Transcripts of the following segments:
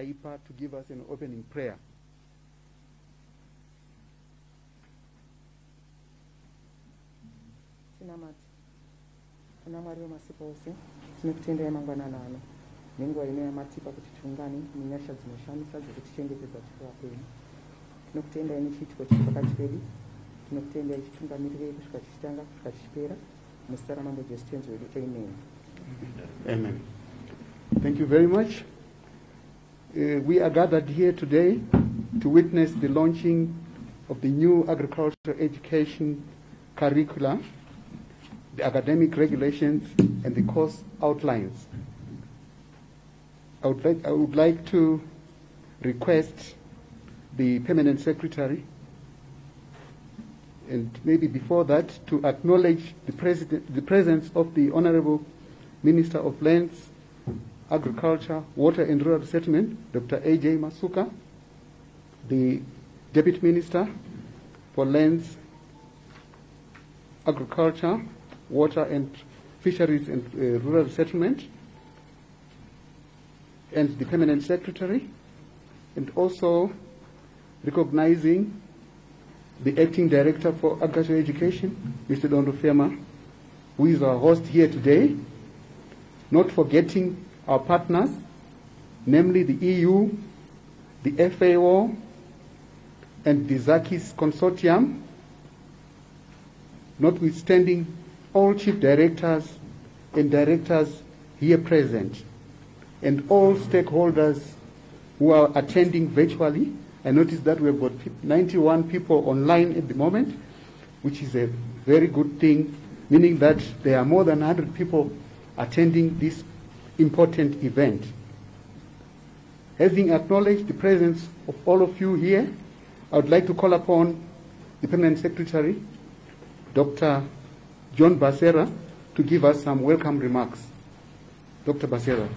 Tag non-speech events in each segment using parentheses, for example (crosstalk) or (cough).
request Kaipa to give us an opening prayer. tinamati ana mwari wemasipa ose tinokutendai mangwanana ano. Nenguva ino yamatipa kuti tiungane nenyasha dzinoshamisa dzekutichengetedza tiri vapenyu tinokutendai nechiitiko chiri pakati pedu tinokutendai chitungamirire kusvika tichitanga kusvika tichipera muzita ramambo jesu tenzi wedu amen Amen. Thank you very much. Uh, we are gathered here today to witness the launching of the new agricultural education curricula, the academic regulations, and the course outlines. I would like, I would like to request the permanent secretary and maybe before that to acknowledge the, the presence of the Honorable Minister of Lands, Agriculture, Water and Rural Settlement, Dr. A.J. Masuka, the Deputy Minister for Lands, Agriculture, Water and Fisheries and uh, Rural Settlement, and the Permanent Secretary, and also recognizing the Acting Director for Agricultural Education, Mr. Don Rufema, who is our host here today, not forgetting our partners, namely the EU, the FAO, and the ZAKIS consortium, notwithstanding all chief directors and directors here present, and all stakeholders who are attending virtually. I noticed that we've got 91 people online at the moment, which is a very good thing, meaning that there are more than 100 people attending this important event. Having acknowledged the presence of all of you here, I would like to call upon the Permanent Secretary, Dr. John Basera, to give us some welcome remarks. Dr. Basera.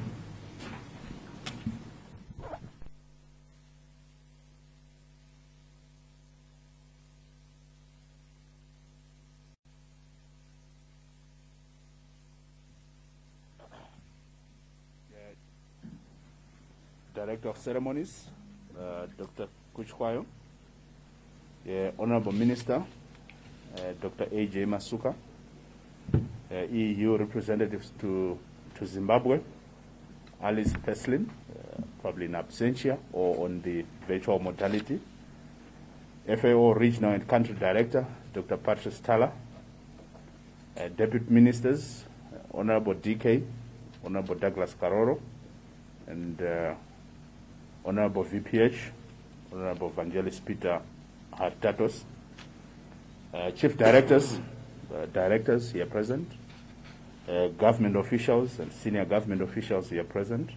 Director of Ceremonies, uh, Dr. Kutywayo, the Honorable Minister, uh, Dr. A.J. Masuka, uh, EU representatives to, to Zimbabwe, Alice Peslin, uh, probably in absentia or on the virtual modality, FAO Regional and Country Director, Dr. Patrice Talla, uh, Deputy Ministers, uh, Honorable DK, Honorable Douglas Karoro, and Honorable VPH, Honorable Evangelist Peter Haritatos, uh, Chief Directors, uh, Directors here present, uh, government officials and senior government officials here present,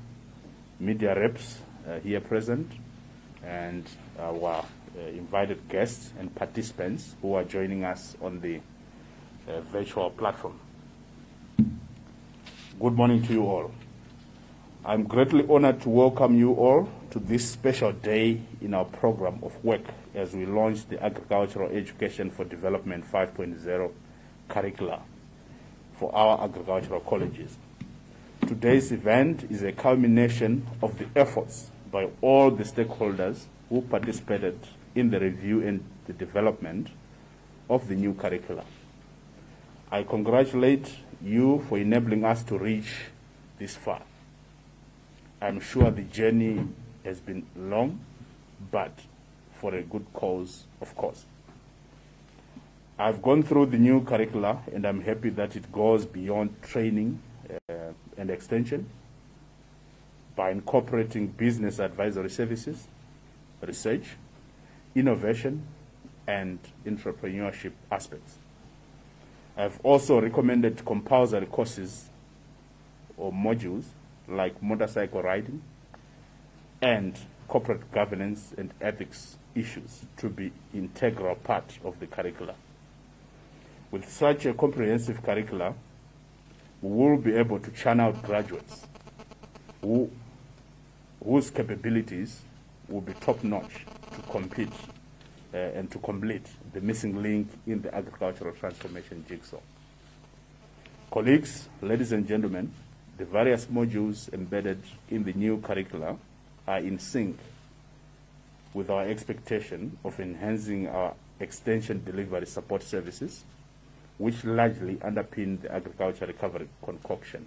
media reps uh, here present, and our uh, invited guests and participants who are joining us on the uh, virtual platform. Good morning to you all. I'm greatly honored to welcome you all to this special day in our program of work as we launch the Agricultural Education for Development 5.0 curricula for our agricultural colleges. Today's event is a culmination of the efforts by all the stakeholders who participated in the review and the development of the new curricula. I congratulate you for enabling us to reach this far. I'm sure the journey has been long, but for a good cause, of course. I've gone through the new curricula, and I'm happy that it goes beyond training uh, and extension by incorporating business advisory services, research, innovation, and entrepreneurship aspects. I've also recommended compulsory courses or modules like motorcycle riding and corporate governance and ethics issues to be integral part of the curricula. With such a comprehensive curricula, we will be able to churn out graduates who, whose capabilities will be top notch to compete uh, and to complete the missing link in the agricultural transformation jigsaw. Colleagues, ladies and gentlemen, the various modules embedded in the new curricula are in sync with our expectation of enhancing our extension delivery support services, which largely underpin the agriculture recovery concoction.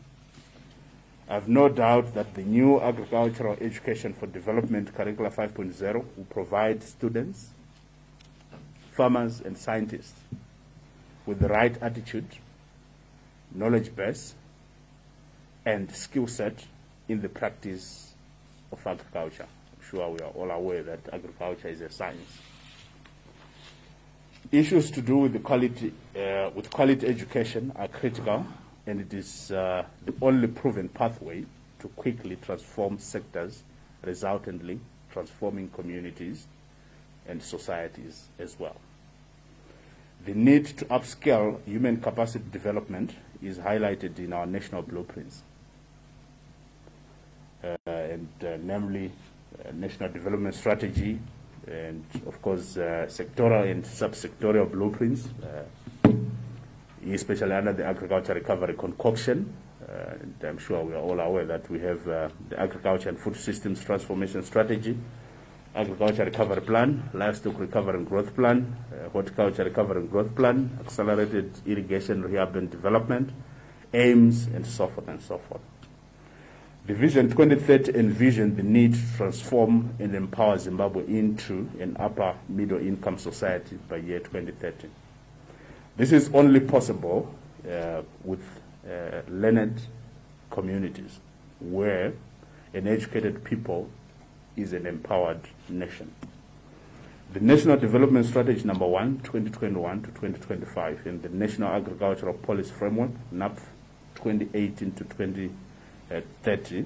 I have no doubt that the new Agricultural Education for Development Curricula 5.0 will provide students, farmers, and scientists with the right attitude, knowledge base, and skill set in the practice of agriculture. I'm sure we are all aware that agriculture is a science. Issues to do with the quality uh, with quality education are critical, and it is uh, the only proven pathway to quickly transform sectors, resultantly transforming communities and societies as well. The need to upscale human capacity development is highlighted in our national blueprints, and uh, namely uh, National Development Strategy, and of course uh, sectoral and sub-sectorial blueprints, uh, especially under the agriculture recovery concoction. Uh, and I'm sure we are all aware that we have uh, the agriculture and food systems transformation strategy, agriculture recovery plan, livestock recovery and growth plan, uh, horticulture recovery and growth plan, accelerated irrigation rehab and development, aims, and so forth and so forth. The Vision 2030 envisioned the need to transform and empower Zimbabwe into an upper middle income society by year 2030. This is only possible uh, with uh, learned communities where an educated people is an empowered nation. The National Development Strategy number 1, 2021 to 2025, and the National Agricultural Policy Framework, NAP 2018 to 20 at 30,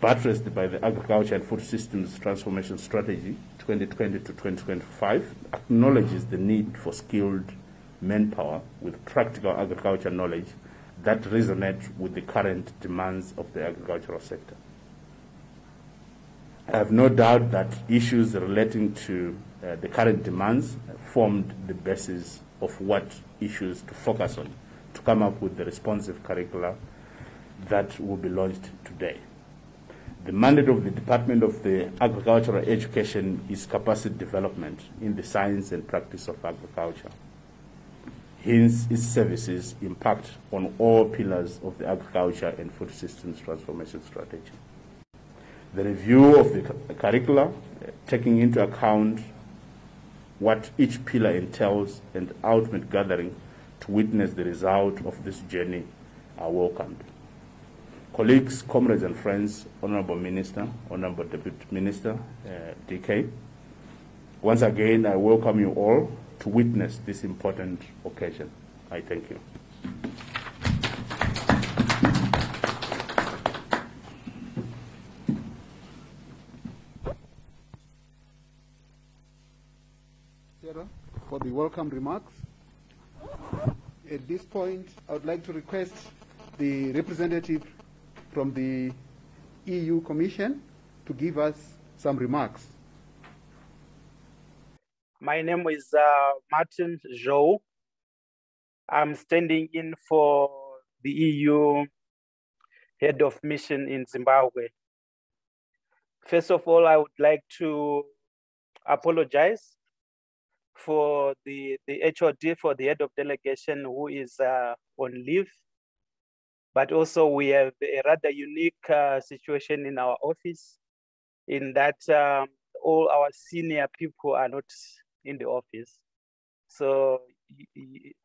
buttressed by the Agriculture and Food Systems Transformation Strategy 2020 to 2025, acknowledges the need for skilled manpower with practical agriculture knowledge that resonate with the current demands of the agricultural sector. I have no doubt that issues relating to uh, the current demands formed the basis of what issues to focus on to come up with the responsive curricula that will be launched today. The mandate of the Department of the Agricultural Education is capacity development in the science and practice of agriculture. Hence, its services impact on all pillars of the agriculture and food systems transformation strategy. The review of the curricula, uh, taking into account what each pillar entails and ultimate gathering to witness the result of this journey are welcomed. Colleagues, comrades, and friends, Honorable Minister, Honorable Deputy Minister, uh, DK, once again, I welcome you all to witness this important occasion. I thank you. Sarah, for the welcome remarks. At this point, I would like to request the representative from the EU Commission to give us some remarks. My name is uh, Martin Zhou. I'm standing in for the EU head of mission in Zimbabwe. First of all, I would like to apologize for the, the HOD, for the head of delegation who is uh, on leave. But also we have a rather unique uh, situation in our office in that um, all our senior people are not in the office. So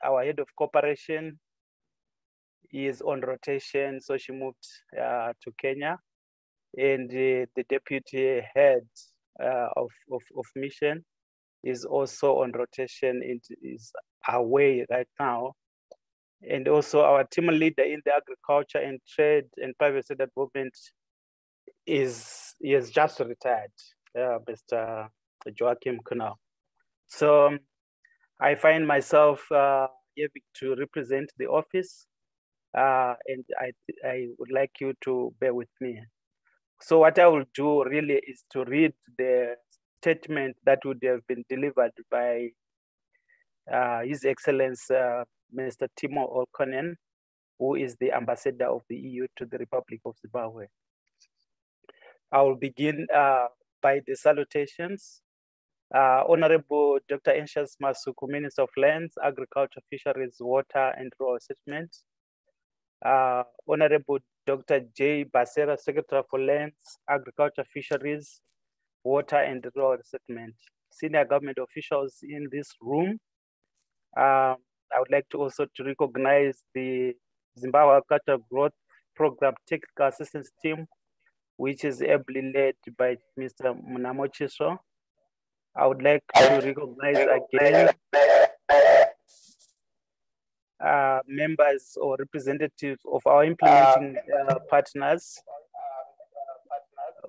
our head of cooperation is on rotation, so she moved uh, to Kenya, and uh, the deputy head uh, of, of of mission is also on rotation. It is away right now, and also our team leader in the agriculture and trade and private sector is he has just retired, uh, Mr. Joachim Kunal. So um, I find myself uh, to represent the office, uh, and I, I would like you to bear with me. So what I will do really is to read the statement that would have been delivered by uh, His Excellency uh, Mr. Timo Olkkonen, who is the ambassador of the EU to the Republic of Zimbabwe. I will begin uh, by the salutations. Uh, Honorable Dr. Anxious Masuka, Minister of Lands, Agriculture, Fisheries, Water, and Rural Settlement. Uh, Honorable Dr. J. Basera, Secretary for Lands, Agriculture, Fisheries, Water, and Rural Settlement. Senior government officials in this room. Uh, I would like to also to recognize the Zimbabwe Agriculture Growth Program Technical Assistance Team, which is ably led by Mr. Munamo Chiso. I would like to recognize again uh, members or representatives of our implementing uh, partners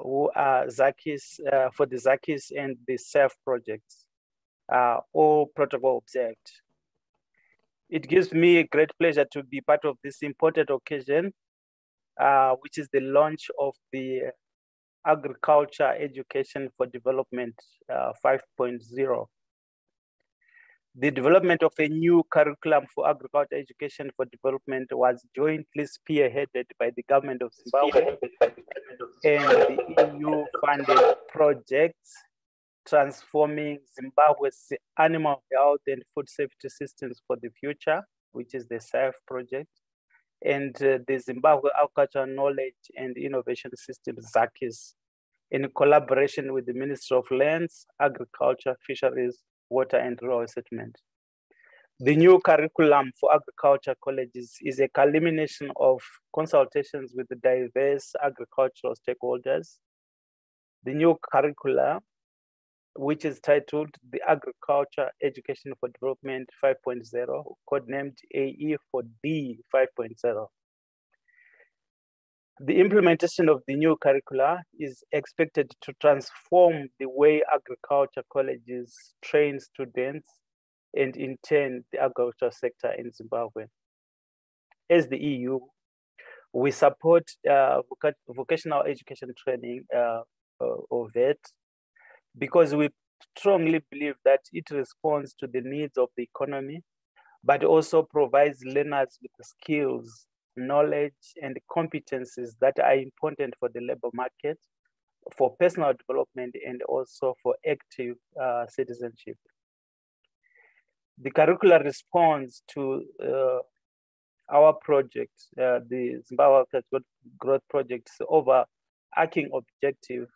who are Zakis uh, for the Zakis and the SAFE projects, uh, all protocol observed. It gives me a great pleasure to be part of this important occasion, uh, which is the launch of the Agriculture Education for Development uh, 5.0. The development of a new curriculum for agriculture education for development was jointly spearheaded by the government of Zimbabwe and the EU funded projects transforming Zimbabwe's animal health and food safety systems for the future, which is the SAF project, and uh, the Zimbabwe Agricultural Knowledge and Innovation System, ZAKIS, in collaboration with the Ministry of Lands, Agriculture, Fisheries, Water and Rural Settlement. The new curriculum for agriculture colleges is a culmination of consultations with the diverse agricultural stakeholders. The new curricula, which is titled the Agriculture Education for Development 5.0, codenamed AE for D 5.0. The implementation of the new curricula is expected to transform the way agriculture colleges train students and in turn the agriculture sector in Zimbabwe. As the EU, we support uh, voc vocational education training uh, of it because we strongly believe that it responds to the needs of the economy, but also provides learners with skills knowledge and competencies that are important for the labor market, for personal development, and also for active uh, citizenship. The curricula responds to uh, our project, uh, the Zimbabwe Growth Project's overarching objective,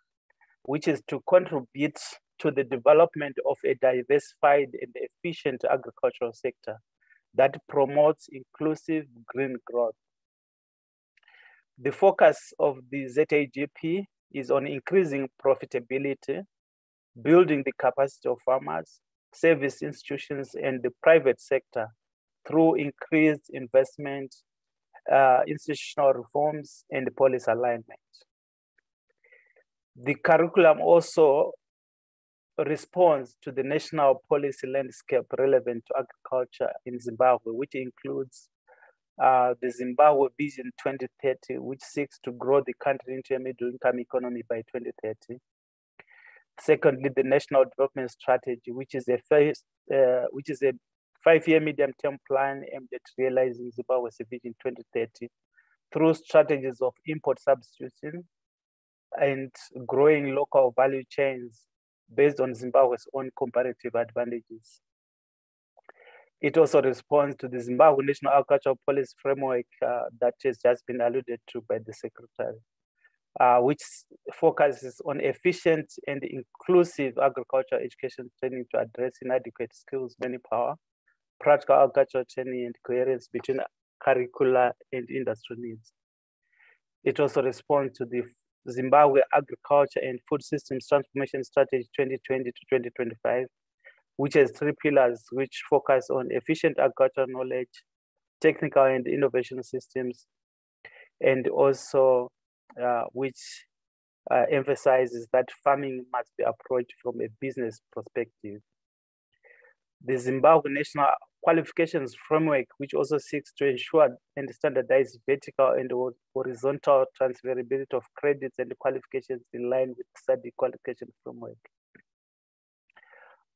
which is to contribute to the development of a diversified and efficient agricultural sector that promotes inclusive green growth. The focus of the ZAGP is on increasing profitability, building the capacity of farmers, service institutions, and the private sector through increased investment, uh, institutional reforms, and policy alignment. The curriculum also responds to the national policy landscape relevant to agriculture in Zimbabwe, which includes uh, the Zimbabwe Vision 2030, which seeks to grow the country into a middle income economy by 2030. Secondly, the National Development Strategy, which is a first, uh, which is a five-year medium-term plan aimed at realizing Zimbabwe's Vision 2030 through strategies of import substitution and growing local value chains based on Zimbabwe's own comparative advantages. It also responds to the Zimbabwe National Agricultural Policy Framework uh, that has just been alluded to by the Secretary, uh, which focuses on efficient and inclusive agricultural education training to address inadequate skills manpower, practical agricultural training and coherence between curricula and industry needs. It also responds to the Zimbabwe Agriculture and Food Systems Transformation Strategy 2020 to 2025, which has three pillars which focus on efficient agricultural knowledge, technical and innovation systems, and also uh, which uh, emphasizes that farming must be approached from a business perspective. The Zimbabwe National Qualifications Framework, which also seeks to ensure and standardize vertical and horizontal transferability of credits and qualifications in line with the SADC qualification framework.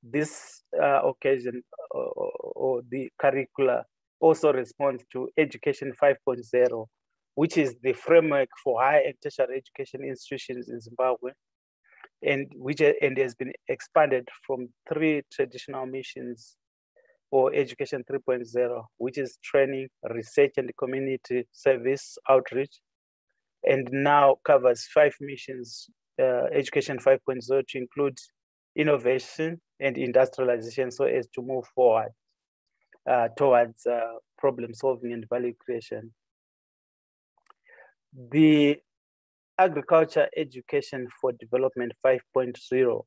This uh, occasion or, or, the curricula also responds to Education 5.0, which is the framework for higher and tertiary education institutions in Zimbabwe, and which and has been expanded from three traditional missions or Education 3.0, which is training, research, and community service outreach, and now covers five missions, uh, Education 5.0 to include innovation and industrialization so as to move forward uh, towards uh, problem solving and value creation. The Agriculture Education for Development 5.0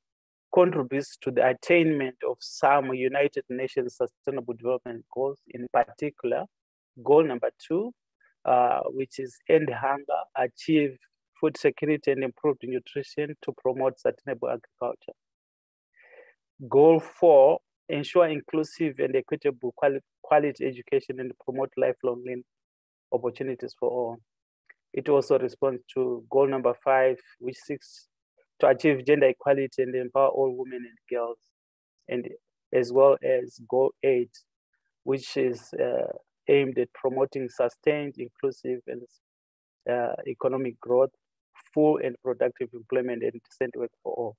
contributes to the attainment of some United Nations Sustainable Development Goals, in particular, goal number two, uh, which is end hunger, achieve food security and improved nutrition to promote sustainable agriculture. Goal four, ensure inclusive and equitable quali quality education and promote lifelong learning opportunities for all. It also responds to goal number five, which seeks to achieve gender equality and empower all women and girls, and as well as goal eight, which is uh, aimed at promoting sustained, inclusive, and uh, economic growth, full and productive employment, and decent work for all.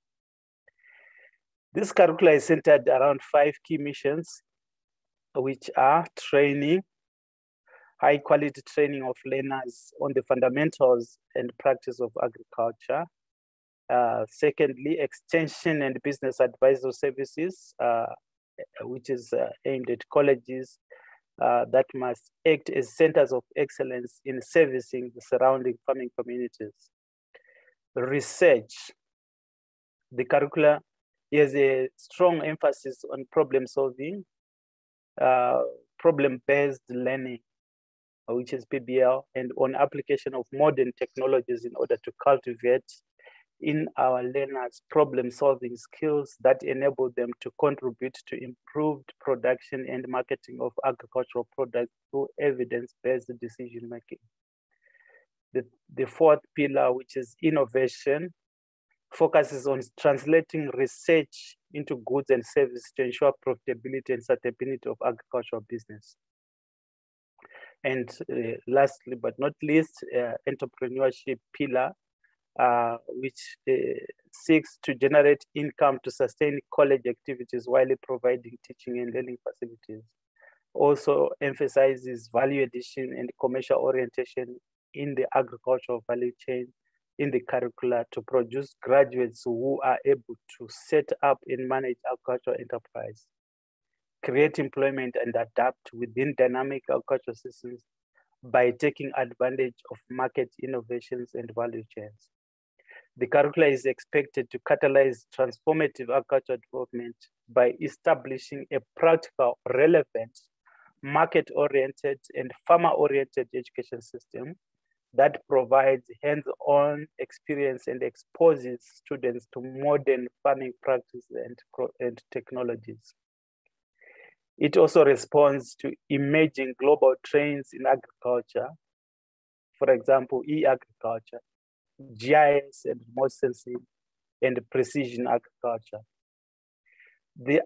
This curriculum is centered around five key missions, which are training, high quality training of learners on the fundamentals and practice of agriculture. Uh, secondly, extension and business advisory services, uh, which is uh, aimed at colleges uh, that must act as centers of excellence in servicing the surrounding farming communities. Research, the curricula has a strong emphasis on problem solving, uh, problem-based learning, which is PBL, and on application of modern technologies in order to cultivate in our learners problem-solving skills that enable them to contribute to improved production and marketing of agricultural products through evidence-based decision-making. The, the fourth pillar, which is innovation, focuses on translating research into goods and services to ensure profitability and sustainability of agricultural business. And uh, lastly, but not least, uh, entrepreneurship pillar, uh, which uh, seeks to generate income to sustain college activities while providing teaching and learning facilities. Also emphasizes value addition and commercial orientation in the agricultural value chain in the curricula to produce graduates who are able to set up and manage agricultural enterprise, create employment and adapt within dynamic agricultural systems by taking advantage of market innovations and value chains. The curricula is expected to catalyze transformative agricultural development by establishing a practical, relevant, market-oriented and farmer-oriented education system that provides hands-on experience and exposes students to modern farming practices and, and technologies. It also responds to emerging global trends in agriculture, for example, e-agriculture, GIS and remote sensing, and precision agriculture. The,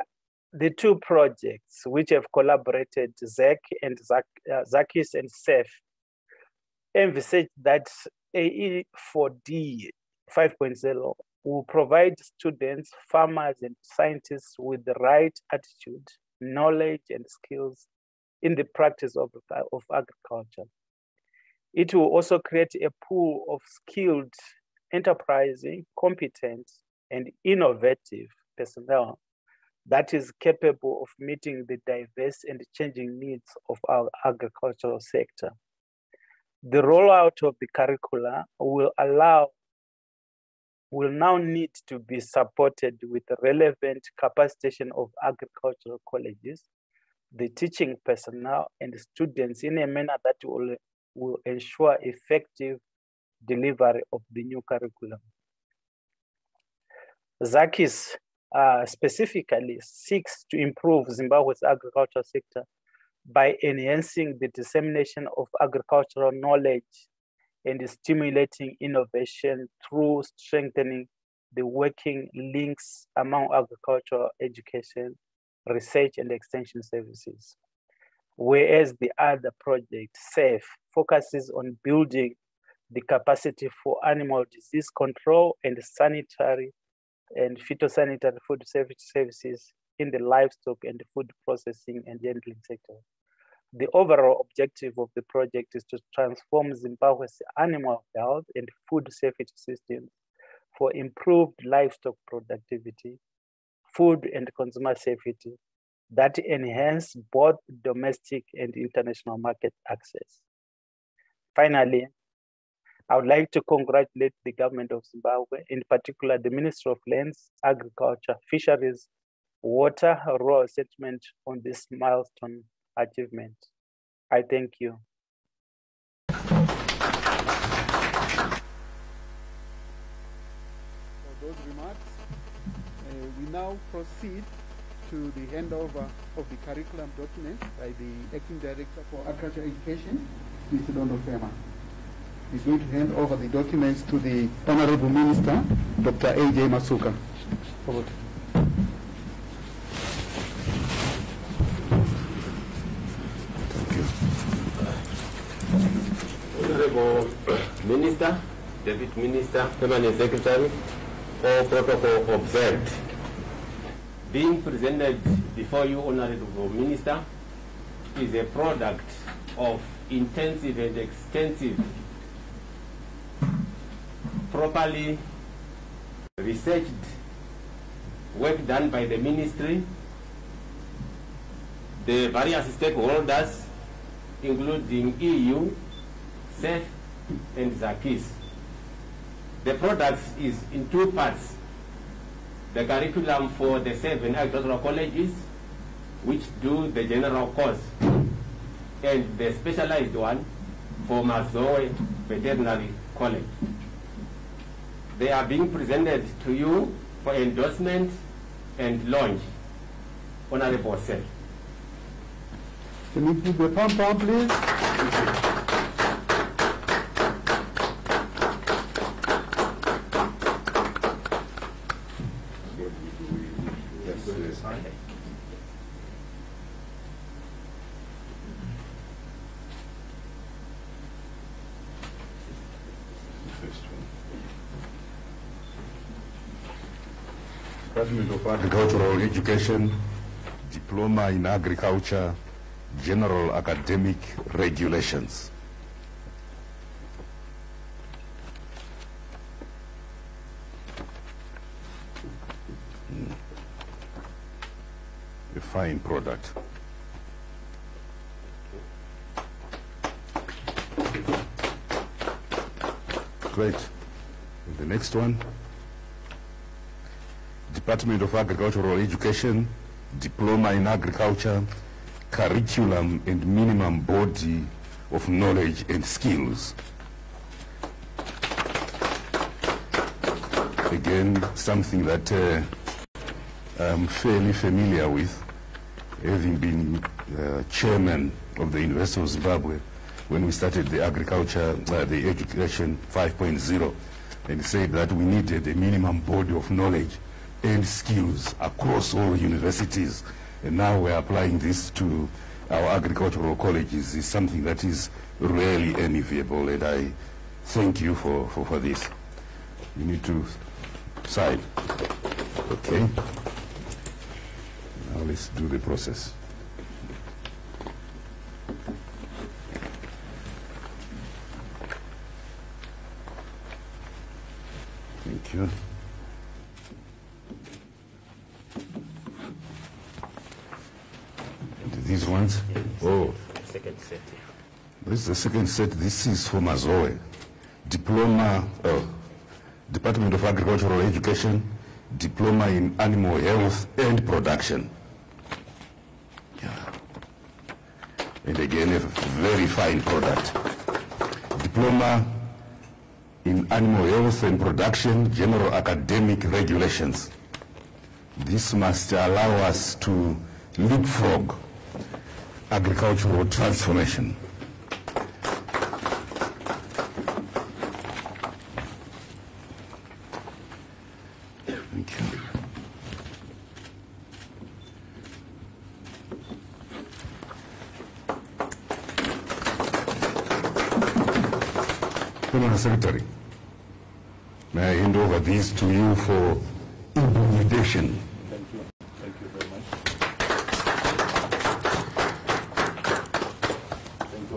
the two projects which have collaborated, ZAC and ZAC, uh, ZAKIS and SAFE, envisage that AE4D 5.0 will provide students, farmers, and scientists with the right attitude, knowledge, and skills in the practice of, of agriculture. It will also create a pool of skilled, enterprising, competent, and innovative personnel that is capable of meeting the diverse and changing needs of our agricultural sector. The rollout of the curricula will allow will now need to be supported with relevant capacitation of agricultural colleges, the teaching personnel and students in a manner that will, will ensure effective delivery of the new curriculum. Zakis uh, specifically seeks to improve Zimbabwe's agricultural sector by enhancing the dissemination of agricultural knowledge and stimulating innovation through strengthening the working links among agricultural education, research, and extension services. whereas the other project, SAFE, focuses on building the capacity for animal disease control and sanitary and phytosanitary food safety services in the livestock and food processing and handling sector. The overall objective of the project is to transform Zimbabwe's animal health and food safety systems for improved livestock productivity, food and consumer safety that enhance both domestic and international market access. Finally, I would like to congratulate the government of Zimbabwe, in particular the Ministry of Lands, Agriculture, Fisheries, Water, Rural Settlement on this milestone achievement. I thank you. For those remarks, uh, we now proceed to the handover of the curriculum document by the Acting Director for Agriculture Education, Mr. Dondo Fema. He's going to hand over the documents to the Honorable Minister, Dr. A.J. Masuka. Over Minister, Deputy Minister, Permanent Secretary, all protocol observed. Being presented before you, Honorable Minister, is a product of intensive and extensive, properly researched work done by the ministry, the various stakeholders, including EU, SAFE, and ZAKIS. The product is in two parts. The curriculum for the seven agricultural colleges, which do the general course, and the specialized one for Mazoe Veterinary College. They are being presented to you for endorsement and launch. Honorable Sir. Can we put the pom pom, please? Department of Agricultural Education, Diploma in Agriculture, General Academic Regulations. Mm. A fine product. Great. The next one. Department of Agricultural Education, Diploma in Agriculture, Curriculum and Minimum Body of Knowledge and Skills. Again, something that uh, I'm fairly familiar with, having been uh, chairman of the University of Zimbabwe when we started the agriculture, uh, the education 5.0, and said that we needed a minimum body of knowledge and skills across all universities. And now we're applying this to our agricultural colleges is something that is really enviable, and I thank you for, for, for this. You need to sign. Okay. Now let's do the process. Thank you. And? Oh, Second set. this is the second set. This is for Mazoe. Diploma, oh, Department of Agricultural Education, Diploma in Animal Health and Production. Yeah. And again, a very fine product. Diploma in Animal Health and Production, General Academic Regulations. This must allow us to leapfrog agricultural transformation. Thank you. Madam Secretary, may I hand over these to you for implementation.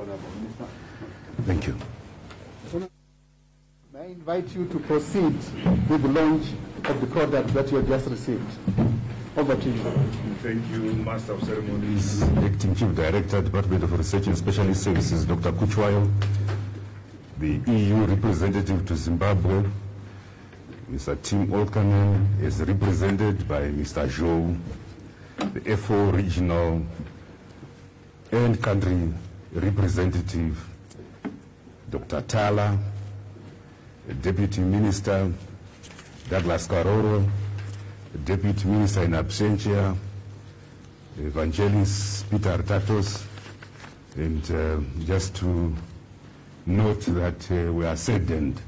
Thank you, Honorable Minister. Thank you. May I invite you to proceed with the launch of the product that you have just received. Over to you. Thank you, Master of Ceremonies, Acting Chief Director, Department of Research and Specialist Services, Dr. Kutywayo, the EU representative to Zimbabwe, Mr. Tim Olkkonen, is represented by Mr. Zhou, the FO regional and country representative, Dr. Talla, Deputy Minister, Douglas Karoro, Deputy Minister in absentia, Evangelist Peter Tatos, and uh, just to note that uh, we are saddened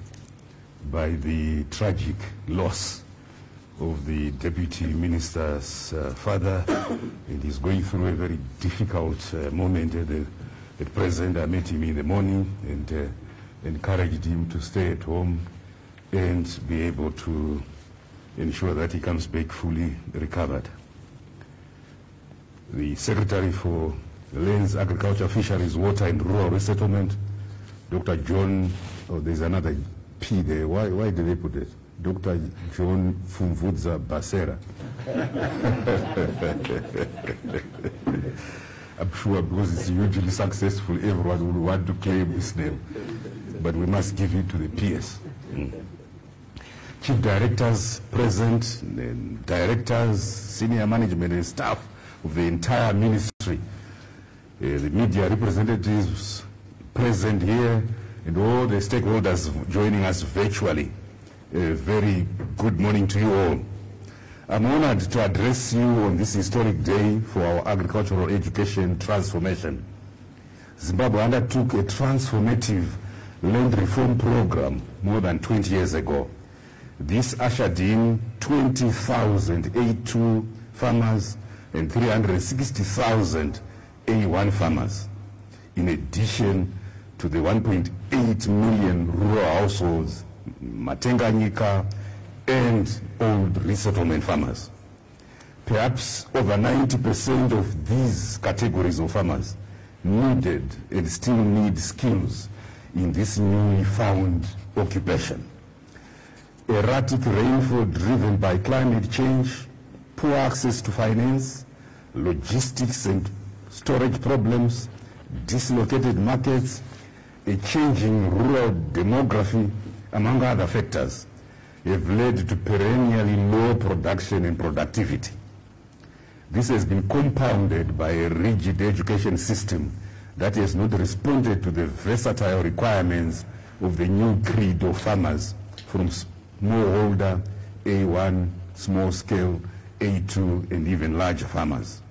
by the tragic loss of the Deputy Minister's uh, father, (coughs) and he's going through a very difficult uh, moment at, the, at present. I met him in the morning and uh, encouraged him to stay at home and be able to ensure that he comes back fully recovered. The Secretary for Lands, Agriculture, Fisheries, Water and Rural Resettlement, Dr. John, oh, there's another P there. Why, why did they put it? Dr. John Pfumvudza Basera. (laughs) I'm sure because it's hugely successful, everyone will want to claim his name. But we must give it to the PS. Mm. Chief directors present, directors, senior management and staff of the entire ministry, uh, the media representatives present here, and all the stakeholders joining us virtually. A very good morning to you all. I'm honored to address you on this historic day for our agricultural education transformation. Zimbabwe undertook a transformative land reform program more than 20 years ago. This ushered in 20,000 A2 farmers and 360,000 A1 farmers, in addition to the 1.8 million rural households, Matenganyika, and old resettlement farmers. Perhaps over 90% of these categories of farmers needed and still need skills in this newly found occupation. Erratic rainfall driven by climate change, poor access to finance, logistics and storage problems, dislocated markets, a changing rural demography, among other factors, have led to perennially low production and productivity. This has been compounded by a rigid education system that has not responded to the versatile requirements of the new creed of farmers from smallholder, A1, small scale, A2, and even large farmers.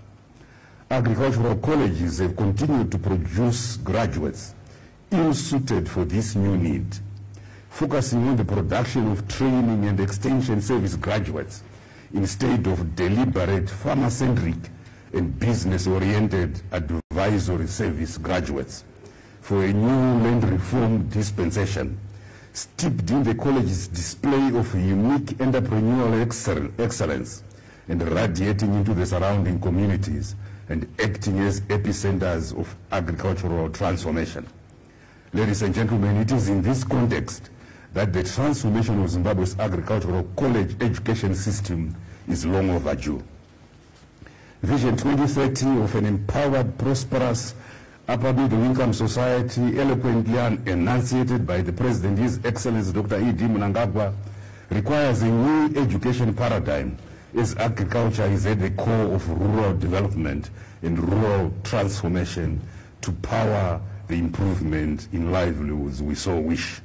Agricultural colleges have continued to produce graduates ill-suited for this new need, focusing on the production of training and extension service graduates instead of deliberate farmer-centric and business-oriented advisory service graduates for a new land reform dispensation steeped in the college's display of unique entrepreneurial excel excellence and radiating into the surrounding communities and acting as epicenters of agricultural transformation. Ladies and gentlemen, it is in this context that the transformation of Zimbabwe's agricultural college education system is long overdue. Vision 2030 of an empowered, prosperous, upper middle income society, eloquently enunciated by the President, His Excellency Dr. E.D. Mnangagwa, requires a new education paradigm as agriculture is at the core of rural development and rural transformation to power the improvement in livelihoods we so wish.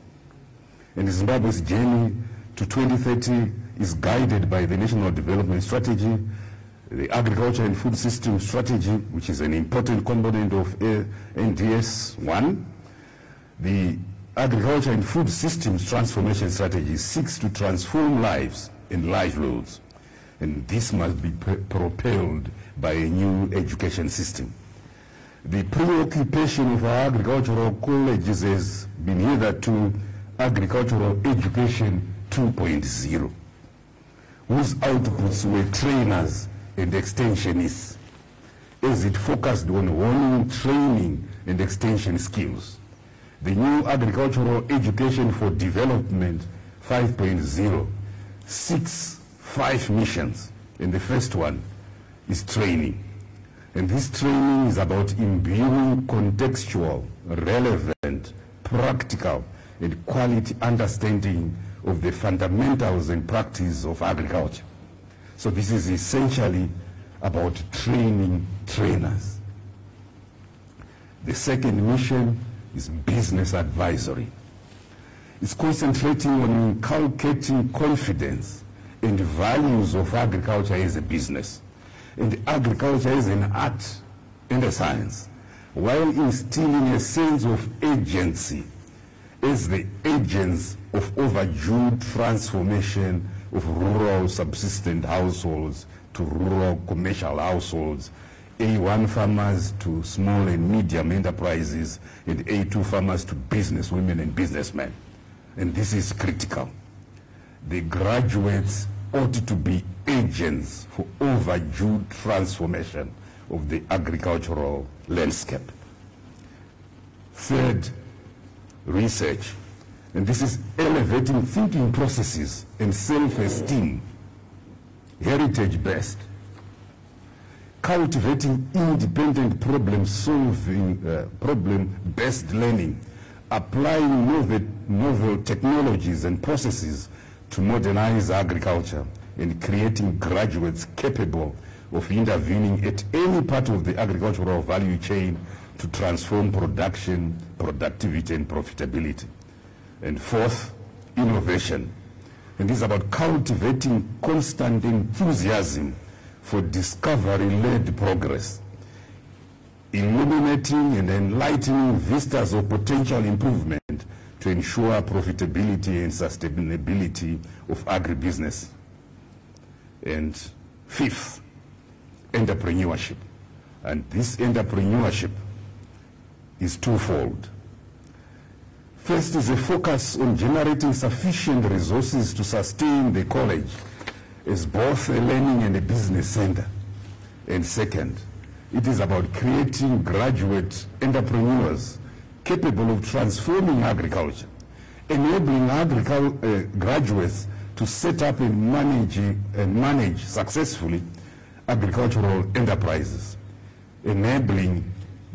And Zimbabwe's journey to 2030 is guided by the National Development Strategy, the Agriculture and Food System Strategy, which is an important component of NDS 1. The Agriculture and Food Systems Transformation Strategy seeks to transform lives and livelihoods, and this must be propelled by a new education system. The preoccupation of our agricultural colleges has been hitherto Agricultural Education 2.0, whose outputs were trainers and extensionists, as it focused on honing training and extension skills. The new Agricultural Education for Development 5.0 seeks five missions, and the first one is training. And this training is about imbuing contextual, relevant, practical, and quality understanding of the fundamentals and practice of agriculture. So this is essentially about training trainers. The second mission is business advisory. It's concentrating on inculcating confidence and values of agriculture as a business and agriculture as an art and a science, while instilling a sense of agency as the agents of overdue transformation of rural subsistent households to rural commercial households, A1 farmers to small and medium enterprises, and A2 farmers to business women and businessmen. And this is critical. The graduates ought to be agents for overdue transformation of the agricultural landscape. Third, research. And this is elevating thinking processes and self-esteem, heritage-based, cultivating independent problem-solving, uh, problem-based learning, applying novel, novel technologies and processes to modernize agriculture and creating graduates capable of intervening at any part of the agricultural value chain to transform production, productivity, and profitability. And fourth, innovation. And this is about cultivating constant enthusiasm for discovery-led progress, illuminating and enlightening vistas of potential improvement to ensure profitability and sustainability of agribusiness. And fifth, entrepreneurship. And this entrepreneurship is twofold. First is a focus on generating sufficient resources to sustain the college as both a learning and a business center. And second, it is about creating graduate entrepreneurs capable of transforming agriculture, enabling agricul- uh, graduates to set up and manage, and manage successfully agricultural enterprises, enabling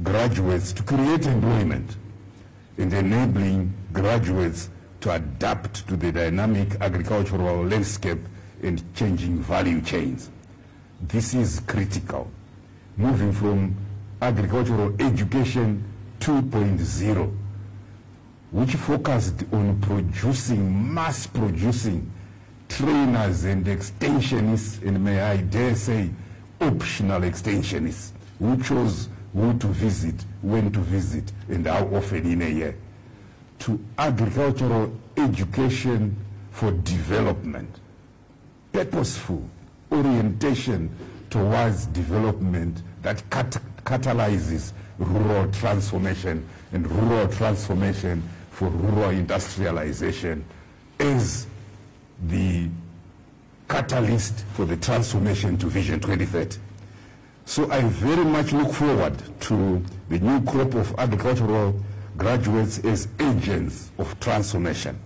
graduates to create employment, and enabling graduates to adapt to the dynamic agricultural landscape and changing value chains. This is critical, moving from agricultural education 2.0, which focused on producing, mass producing trainers and extensionists, and may I dare say, optional extensionists, who chose who to visit, when to visit, and how often in a year, to agricultural education for development, purposeful orientation towards development that cat- catalyzes rural transformation and rural transformation for rural industrialization is the catalyst for the transformation to Vision 2030. So I very much look forward to the new crop of agricultural graduates as agents of transformation.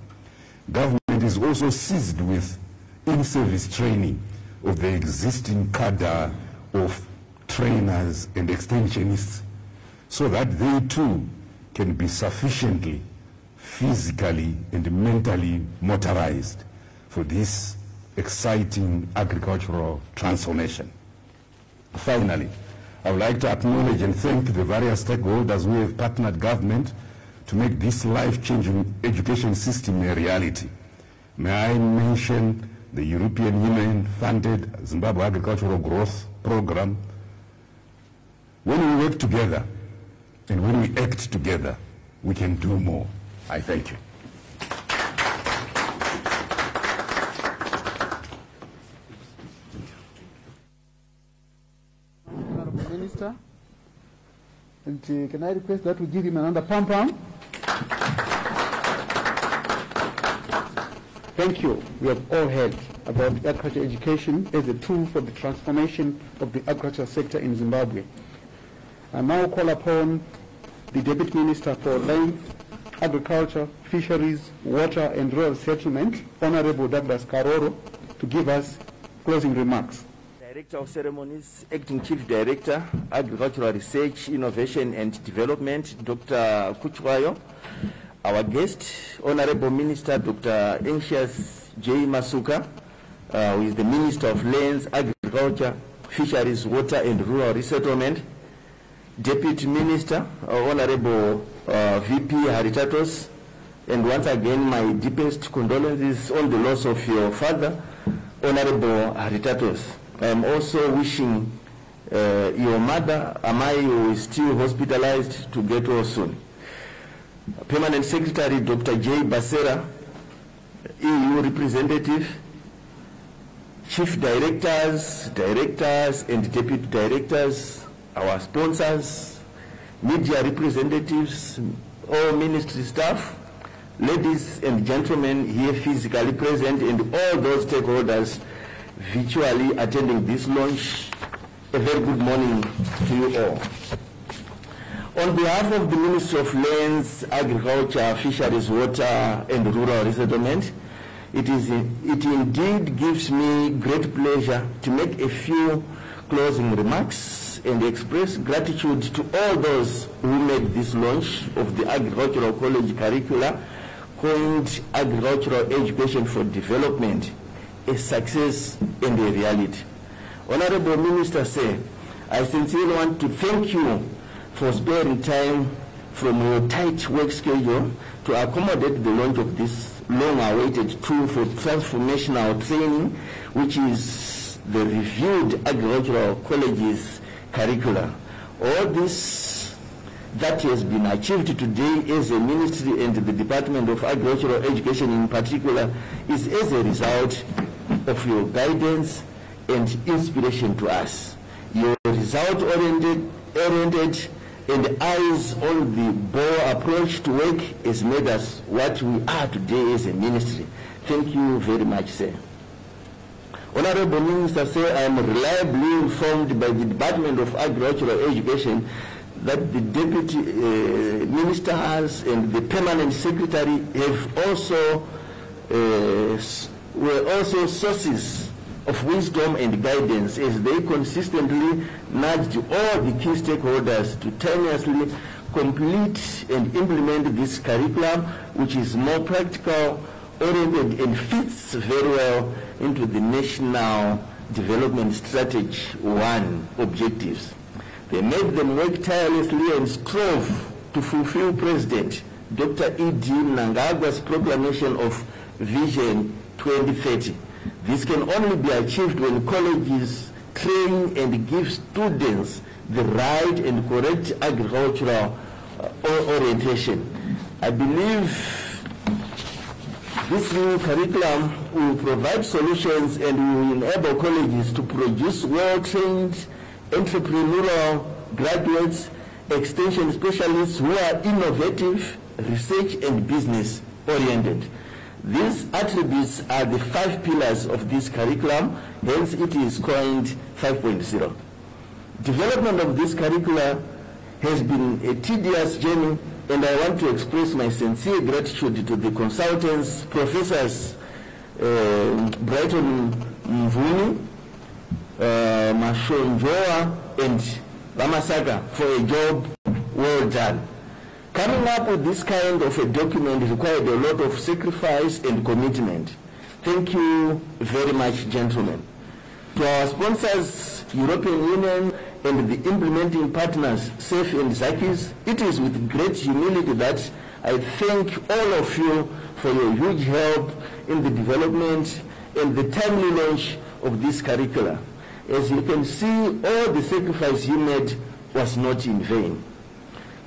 Government is also seized with in-service training of the existing cadre of trainers and extensionists so that they too can be sufficiently physically and mentally motorized for this exciting agricultural transformation. Finally, I would like to acknowledge and thank the various stakeholders who have partnered government to make this life-changing education system a reality. May I mention the European Union funded Zimbabwe Agricultural Growth Program. When we work together and when we act together, we can do more. I thank you. Honorable Minister. And uh, can I request that we give him another pom pom? Thank you. We have all heard about agriculture education as a tool for the transformation of the agriculture sector in Zimbabwe. I now call upon the Deputy Minister for Lands, Agriculture, Fisheries, Water and Rural Settlement, Honorable Douglas Karoro, to give us closing remarks. Director of Ceremonies, Acting Chief Director, Agricultural Research, Innovation and Development, Dr. Kutywayo. Our guest, Honorable Minister Dr. Anxious J. Masuka, uh, who is the Minister of Lands, Agriculture, Fisheries, Water and Rural Resettlement. Deputy Minister, uh, Honorable uh, VP Haritatos, and once again my deepest condolences on the loss of your father, Honorable Haritatos. I am also wishing uh, your mother, Amai, who is still hospitalized, to get well soon. Permanent Secretary Dr. J. Basera, EU representative, chief directors, directors and deputy directors, our sponsors, media representatives, all ministry staff, ladies and gentlemen here physically present, and all those stakeholders virtually attending this launch. A very good morning to you all. On behalf of the Ministry of Lands, Agriculture, Fisheries, Water and Rural Resettlement, it, is, it indeed gives me great pleasure to make a few closing remarks and express gratitude to all those who made this launch of the Agricultural College curricula coined Agricultural Education for Development a success and a reality. Honorable Minister Say, I sincerely want to thank you for sparing time from your tight work schedule to accommodate the launch of this long-awaited tool for transformational training, which is the reviewed agricultural colleges curricula. All this that has been achieved today as a ministry and the Department of Agricultural Education in particular is as a result of your guidance and inspiration to us. Your result-oriented oriented and eyes on the ball approach to work has made us what we are today as a ministry. Thank you very much, sir. Honorable Minister, sir, I am reliably informed by the Department of Agricultural Education that the Deputy uh, has and the Permanent Secretary have also uh, were also sources of wisdom and guidance as they consistently nudged all the key stakeholders to timelessly complete and implement this curriculum, which is more practical, oriented, and fits very well into the National Development Strategy 1 objectives. They made them work tirelessly and strove to fulfill President Dr. E.D. Mnangagwa's proclamation of Vision 2030. This can only be achieved when colleges train and give students the right and correct agricultural uh, orientation. I believe this new curriculum will provide solutions and will enable colleges to produce well-trained entrepreneurial graduates, extension specialists who are innovative, research and business oriented. These attributes are the five pillars of this curriculum, hence it is coined 5.0. Development of this curricula has been a tedious journey and I want to express my sincere gratitude to the consultants, professors uh, Brighton Mvumi, uh, Mashonjoa and Ramasaka for a job well done. Coming up with this kind of a document required a lot of sacrifice and commitment. Thank you very much, gentlemen. To our sponsors, European Union, and the implementing partners, SAFE and ZAKIS, it is with great humility that I thank all of you for your huge help in the development and the timely launch of this curricula. As you can see, all the sacrifice you made was not in vain.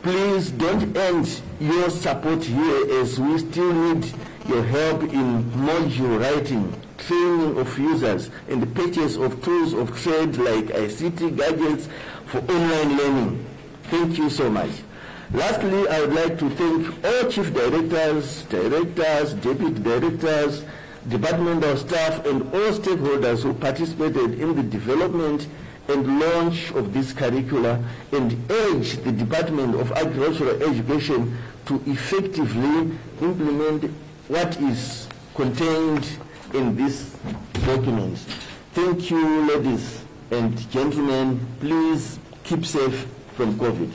Please don't end your support here as we still need your help in module writing, training of users, and the purchase of tools of trade like ICT gadgets for online learning. Thank you so much. Lastly, I would like to thank all chief directors, directors, deputy directors, departmental staff, and all stakeholders who participated in the development and launch of this curricula and urge the Department of Agricultural Education to effectively implement what is contained in this document. Thank you, ladies and gentlemen. Please keep safe from COVID.